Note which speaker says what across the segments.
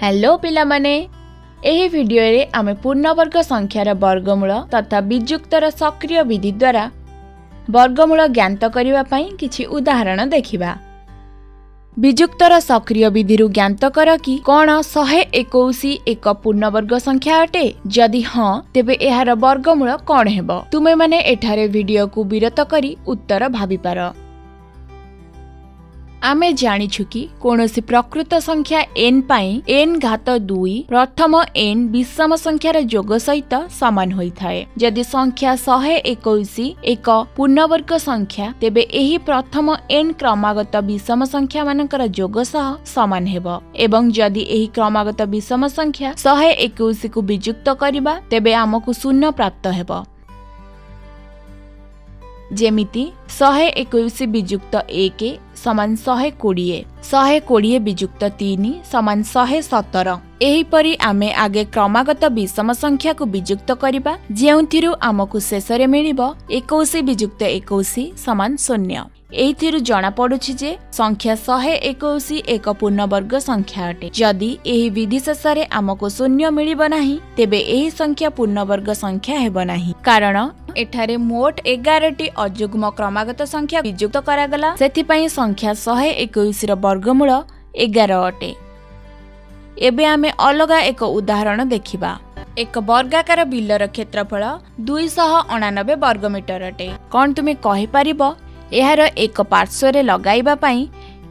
Speaker 1: Hello ପିଲାମାନେ। ଏହି ଭିଡିଓରେ ଆମେ ପୂର୍ଣ୍ଣବର୍ଗ ସଂଖ୍ୟାର ବର୍ଗମୂଳ ତଥା ବିଯୁକ୍ତର ସକ୍ରିୟ ବିଧି ଦ୍ୱାରା ବର୍ଗମୂଳ ଜ୍ଞାତ କରିବା ପାଇଁ କିଛି ଉଦାହରଣ ଦେଖିବା। ବିଯୁକ୍ତର ସକ୍ରିୟ ବିଧିରୁ ଜ୍ଞାତ କର କି କ'ଣ ଶହେ ଏକୋଇଶ ଏକ ପୂର୍ଣ୍ଣବର୍ଗ ସଂଖ୍ୟା ଅଟେ? ଯଦି ହଁ ତେବେ ଏହାର ବର୍ଗମୂଳ କ'ଣ ହେବ? ତୁମେମାନେ ଏଠାରେ ଭିଡିଓକୁ ବିରତ କରି ଉତ୍ତର ଭାବିପାର। ଆମେ ଜାଣିଛୁ କି କୌଣସି ପ୍ରକୃତ ସଂଖ୍ୟା ଏନ୍ ପାଇଁ ଏନ୍ ଘାତ ଦୁଇ ପ୍ରଥମ ଏନ୍ ବିଷମ ସଂଖ୍ୟାର ଯୋଗ ସହିତ ସମାନ ହୋଇଥାଏ। ଯଦି ସଂଖ୍ୟା ଶହେ ଏକୋଇଶ ଏକ ପୂର୍ଣ୍ଣବର୍ଗ ସଂଖ୍ୟା ତେବେ ଏହି ପ୍ରଥମ ଏନ୍ କ୍ରମାଗତ ବିଷମ ସଂଖ୍ୟା ମାନଙ୍କର ଯୋଗ ସହ ସମାନ ହେବ। ଏବଂ ଯଦି ଏହି କ୍ରମାଗତ ବିଷମ ସଂଖ୍ୟା ଶହେ ଏକୋଇଶକୁ ବିଯୁକ୍ତ କରିବା ତେବେ ଆମକୁ ଶୂନ୍ୟ ପ୍ରାପ୍ତ ହେବ। ଯେମିତି ଶହେ ଏକୋଇଶ ବିଯୁକ୍ତ ଏକ सामान शहे कड़िए। ଶହେ କୋଡ଼ିଏ ବିଯୁକ୍ତ ତିନି ସମାନ ଶହେ ସତର। ଏହିପରି ଆମେ ଆଗେ କ୍ରମାଗତ ବିଷମ ସଂଖ୍ୟାକୁ ବିଯୁକ୍ତ କରିବା ଯେଉଁଥିରୁ ଆମକୁ ଶେଷରେ ମିଳିବ ଏକୋଇଶ ବିଯୁକ୍ତ ଏକୋଇଶ ସମାନ ଶୂନ୍ୟ। ଏଇଥିରୁ ଜଣାପଡୁଛି ଯେ ସଂଖ୍ୟା ଶହେ ଏକୋଇଶ ଏକ ପୂର୍ଣ୍ଣବର୍ଗ ସଂଖ୍ୟା ଅଟେ। ଯଦି ଏହି ବିଧି ଶେଷରେ ଆମକୁ ଶୂନ୍ୟ ମିଳିବ ନାହିଁ ତେବେ ଏହି ସଂଖ୍ୟା ପୂର୍ଣ୍ଣବର୍ଗ ସଂଖ୍ୟା ହେବ ନାହିଁ। କାରଣ ଏଠାରେ ମୋଟ ଏଗାରଟି ଅଯୁଗ୍ମ କ୍ରମାଗତ ସଂଖ୍ୟା ବିଯୁକ୍ତ କରାଗଲା। ସେଥିପାଇଁ ସଂଖ୍ୟା ଶହେ ଏକୋଇଶର ବର୍ଗମୂଳ ଏଗାର ଅଟେ। ଏବେ ଆମେ ଅଲଗା ଏକ ଉଦାହରଣ ଦେଖିବା। ଏକ ବର୍ଗାକାର ବିଲର କ୍ଷେତ୍ରଫଳ ଦୁଇଶହ ଅଣାନବେ ବର୍ଗମିଟର ଅଟେ। କ'ଣ ତୁମେ କହିପାରିବ? ଏହାର ଏକ ପାର୍ଶ୍ୱରେ ଲଗାଇବା ପାଇଁ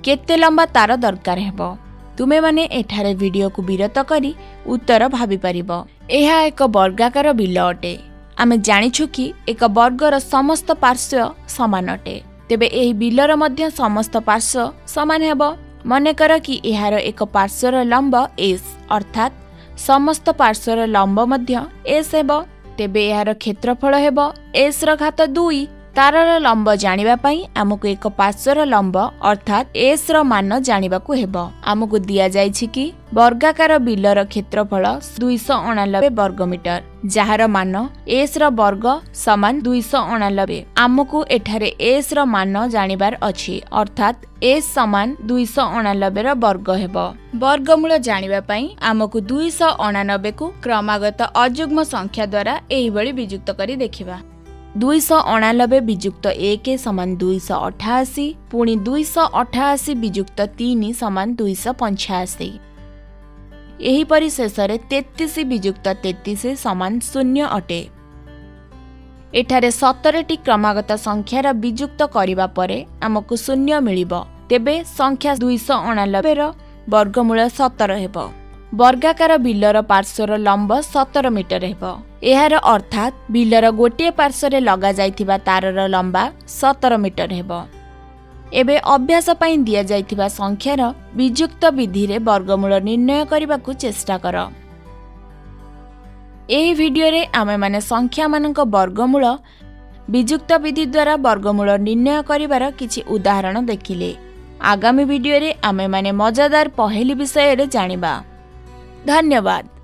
Speaker 1: କେତେ ଲମ୍ବା ତାର ଦରକାର ହେବ? ତୁମେମାନେ ଏଠାରେ ଭିଡିଓକୁ ବିରତ କରି ଉତ୍ତର ଭାବିପାରିବ। ଏହା ଏକ ବର୍ଗାକାର ବିଲ ଅଟେ। ଆମେ ଜାଣିଛୁ କି ଏକ ବର୍ଗର ସମସ୍ତ ପାର୍ଶ୍ୱ ସମାନ ଅଟେ। ତେବେ ଏହି ବିଲର ମଧ୍ୟ ସମସ୍ତ ପାର୍ଶ୍ୱ ସମାନ ହେବ। ମନେକର କି ଏହାର ଏକ ପାର୍ଶ୍ୱର ଲମ୍ବ ଏସ୍ ଅର୍ଥାତ୍ ସମସ୍ତ ପାର୍ଶ୍ୱର ଲମ୍ବ ମଧ୍ୟ ଏସ୍ ହେବ। ତେବେ ଏହାର କ୍ଷେତ୍ରଫଳ ହେବ। ଏସ୍ ର ଘାତ ଦୁଇ ତାରର ଲମ୍ବ ଜାଣିବା ପାଇଁ ଆମକୁ ଏକ ପାର୍ଶ୍ୱର ଲମ୍ବ ଅର୍ଥାତ୍ ଏସ୍ ର ମାନ ଜାଣିବାକୁ ହେବ। ଆମକୁ ଦିଆଯାଇଛି କି? ବର୍ଗାକାର ବିଲର କ୍ଷେତ୍ରଫଳ ଦୁଇଶହ ଅଣାନବେ ବର୍ଗମିଟର ଯାହାର ମାନ ଏସ୍ ର ବର୍ଗ ସମାନ ଦୁଇଶହ ଅଣାନବେ। ଆମକୁ ଏଠାରେ ଏସ୍ ର ମାନ ଜାଣିବାର ଅଛି ଅର୍ଥାତ୍ ଏସ୍ ସମାନ ଦୁଇଶହ ଅଣାନବେର ବର୍ଗ ହେବ। ବର୍ଗମୂଳ ଜାଣିବା ପାଇଁ ଆମକୁ ଦୁଇଶହ ଅଣାନବେକୁ କ୍ରମାଗତ ଅଯୁଗ୍ମ ସଂଖ୍ୟା ଦ୍ୱାରା ଏହିଭଳି ବିଯୁକ୍ତ କରି ଦେଖିବା। ଦୁଇଶହ ଅଣାନବେ ବିଯୁକ୍ତ ଏକ ସମାନ ଦୁଇଶହ ଅଠାଅଶୀ ପୁଣି ଦୁଇଶହ ଅଠାଅଶୀ ବିଯୁକ୍ତ ତିନି ସମାନ ଦୁଇଶହ ପଞ୍ଚାଅଶୀ ଏହିପରି ଶେଷରେ ତେତିଶ ବିଯୁକ୍ତ ତେତିଶ ସମାନ ଶୂନ୍ୟ ଅଟେ ଏଠାରେ ସତରଟି କ୍ରମାଗତ ସଂଖ୍ୟାର ବିଯୁକ୍ତ କରିବା ପରେ ଆମକୁ ଶୂନ୍ୟ ମିଳିବ। ତେବେ ସଂଖ୍ୟା ଦୁଇଶହ ଅଣାନବେର ବର୍ଗମୂଳ ସତର ହେବ। ବର୍ଗାକାର ବିଲର ପାର୍ଶ୍ୱର ଲମ୍ବ ସତର ମିଟର ହେବ। ଏହାର ଅର୍ଥାତ୍ ବିଲର ଗୋଟିଏ ପାର୍ଶ୍ୱରେ ଲଗାଯାଇଥିବା ତାରର ଲମ୍ବା ସତର ମିଟର ହେବ। ଏବେ ଅଭ୍ୟାସ ପାଇଁ ଦିଆଯାଇଥିବା ସଂଖ୍ୟାର ବିଯୁକ୍ତ ବିଧିରେ ବର୍ଗମୂଳ ନିର୍ଣ୍ଣୟ କରିବାକୁ ଚେଷ୍ଟା କର। ଏହି ଭିଡିଓରେ ଆମେମାନେ ସଂଖ୍ୟାମାନଙ୍କ ବର୍ଗମୂଳ ବିଯୁକ୍ତ ବିଧି ଦ୍ୱାରା ବର୍ଗମୂଳ ନିର୍ଣ୍ଣୟ କରିବାର କିଛି ଉଦାହରଣ ଦେଖିଲେ। ଆଗାମୀ ଭିଡିଓରେ ଆମେମାନେ ମଜାଦାର ପହେଲି ବିଷୟରେ ଜାଣିବା। धन्यवाद।